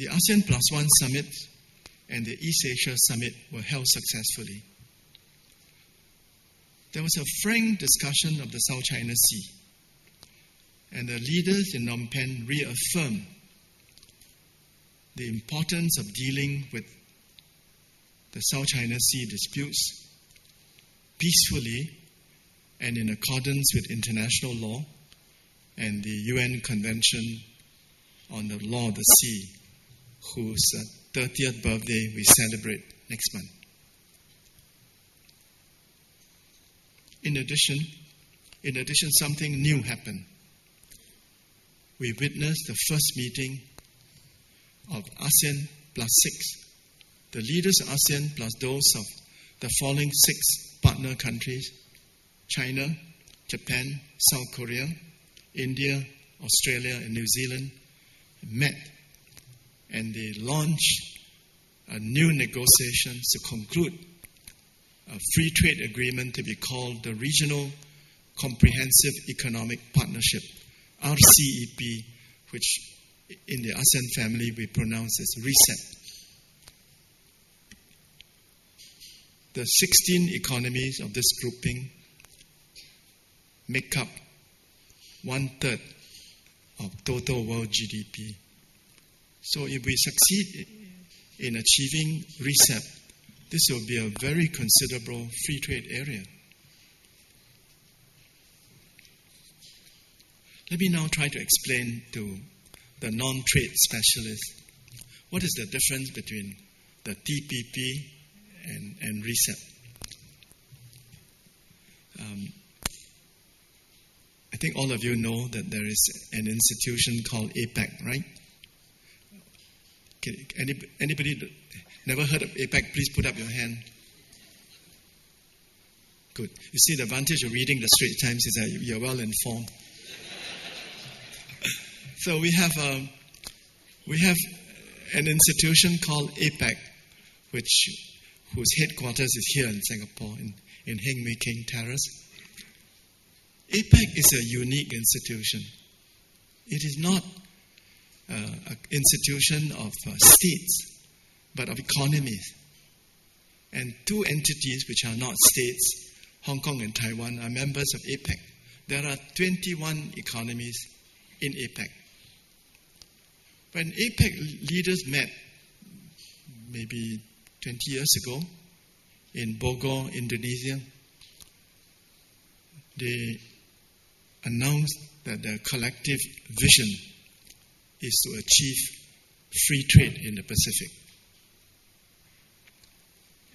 The ASEAN Plus One Summit and the East Asia Summit were held successfully. There was a frank discussion of the South China Sea, and the leaders in Phnom Penh reaffirmed the importance of dealing with the South China Sea disputes peacefully and in accordance with international law and the UN Convention on the Law of the Sea, whose 30th uh, birthday we celebrate next month. In addition, in addition, something new happened. We witnessed the first meeting of ASEAN plus six. The leaders of ASEAN plus those of the following six partner countries China, Japan, South Korea, India, Australia, and New Zealand met and they launched a new negotiations to conclude a free trade agreement to be called the Regional Comprehensive Economic Partnership, RCEP, which in the ASEAN family we pronounce as RCEP. The 16 economies of this grouping make up one third of total world GDP. So if we succeed in achieving RCEP, this will be a very considerable free trade area. Let me now try to explain to the non trade specialist what is the difference between the TPP and, and RCEP. Um, I think all of you know that there is an institution called APEC, right? Can, any, anybody never heard of APEC? Please put up your hand. Good. You see, the advantage of reading the Straits Times is that you're well informed. so we have a, um, we have an institution called APEC, which whose headquarters is here in Singapore, in, in Heng Mui Keng Terrace. APEC is a unique institution. It is not institution of uh, states, but of economies. And two entities which are not states, Hong Kong and Taiwan, are members of APEC. There are 21 economies in APEC. When APEC leaders met, maybe 20 years ago in Bogor, Indonesia, they announced that their collective vision is to achieve free trade in the Pacific.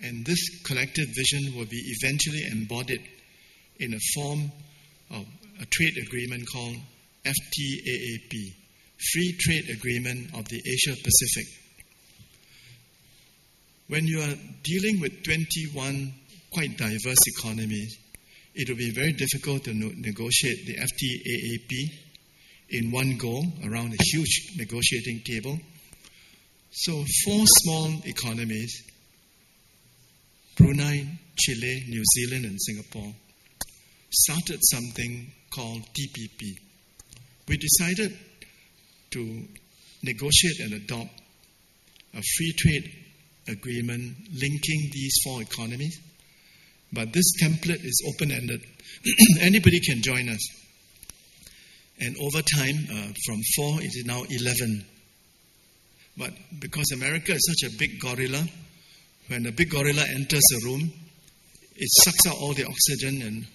And this collective vision will be eventually embodied in a form of a trade agreement called FTAAP, Free Trade Agreement of the Asia Pacific when you are dealing with 21 quite diverse economies, it will be very difficult to negotiate the FTAAP in one go around a huge negotiating table. So, four small economies Brunei, Chile, New Zealand, and Singapore started something called TPP. We decided to negotiate and adopt a free trade agreement linking these four economies. But this template is open ended. Anybody can join us. And over time, uh, from four, it is now 11. But because America is such a big gorilla, when a big gorilla enters a room, it sucks out all the oxygen and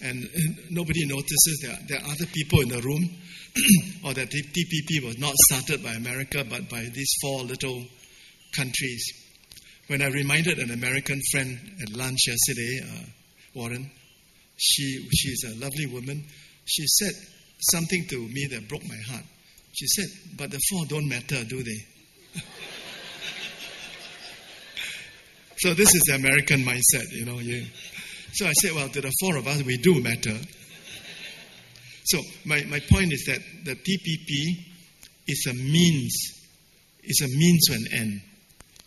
and nobody notices that there are other people in the room, or that the TPP was not started by America but by these four little countries. When I reminded an American friend at lunch yesterday, uh, Warren, she she's a lovely woman. She said something to me that broke my heart. She said, "But the four don't matter, do they?" so this is the American mindset, you know. You, so I said, "Well, to the four of us, we do matter." So my, my point is that the TPP is a means, is a means to an end.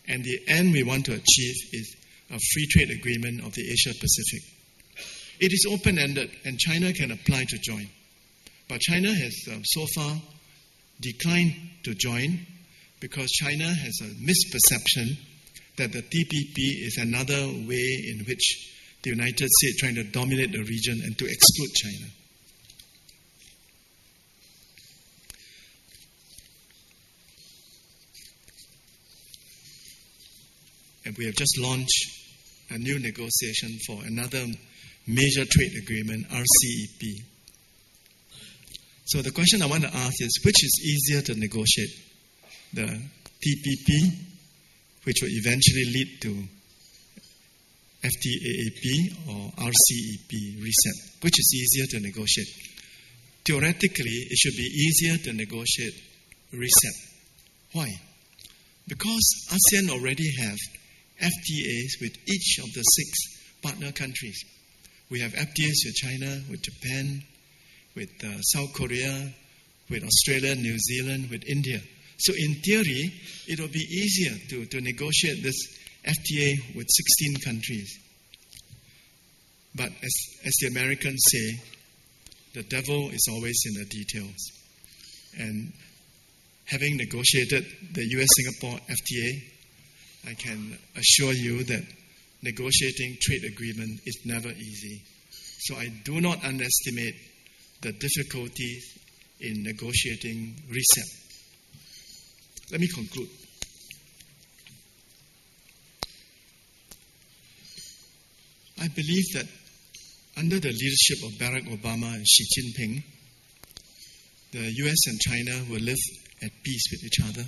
And the end we want to achieve is a free trade agreement of the Asia Pacific. It is open ended, and China can apply to join. But China has uh, so far declined to join because China has a misperception that the TPP is another way in which the United States trying to dominate the region and to exclude China. And we have just launched a new negotiation for another major trade agreement, RCEP. So the question I want to ask is which is easier to negotiate? The TPP, which will eventually lead to FTAAP or RCEP reset, which is easier to negotiate. Theoretically, it should be easier to negotiate RCEP. Why? Because ASEAN already have FTAs with each of the six partner countries. We have FTAs with China, with Japan, with uh, South Korea, with Australia, New Zealand, with India. So, in theory, it will be easier to, to negotiate this FTA with 16 countries. But as, as the Americans say, the devil is always in the details. And having negotiated the US Singapore FTA, I can assure you that negotiating trade agreement is never easy. So I do not underestimate the difficulties in negotiating RCEP. Let me conclude. I believe that under the leadership of Barack Obama and Xi Jinping, the US and China will live at peace with each other.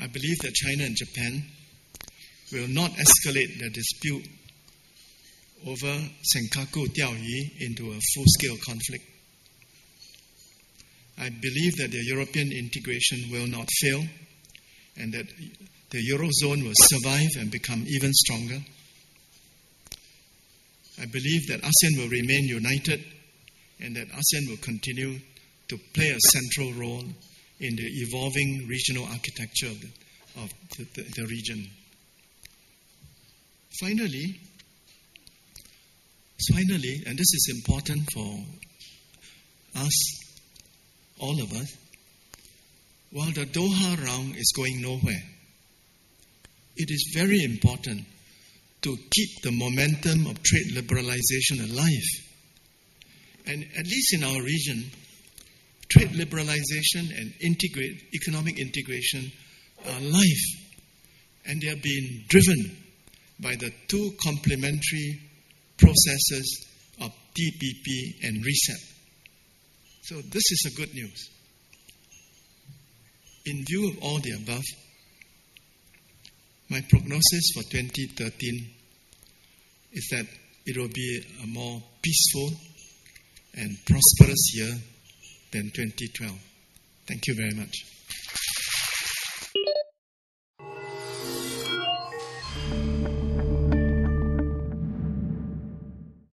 I believe that China and Japan will not escalate the dispute over Senkaku Diaoyu into a full scale conflict. I believe that the European integration will not fail and that the Eurozone will survive and become even stronger. I believe that ASEAN will remain united and that ASEAN will continue to play a central role in the evolving regional architecture of the, of the, the, the region. Finally, finally, and this is important for us, all of us, while the Doha round is going nowhere, it is very important to keep the momentum of trade liberalization alive. And at least in our region, trade liberalization and integrate, economic integration are live. And they are being driven by the two complementary processes of TPP and RCEP. So, this is a good news. In view of all the above, my prognosis for 2013 is that it will be a more peaceful and prosperous year than 2012. Thank you very much.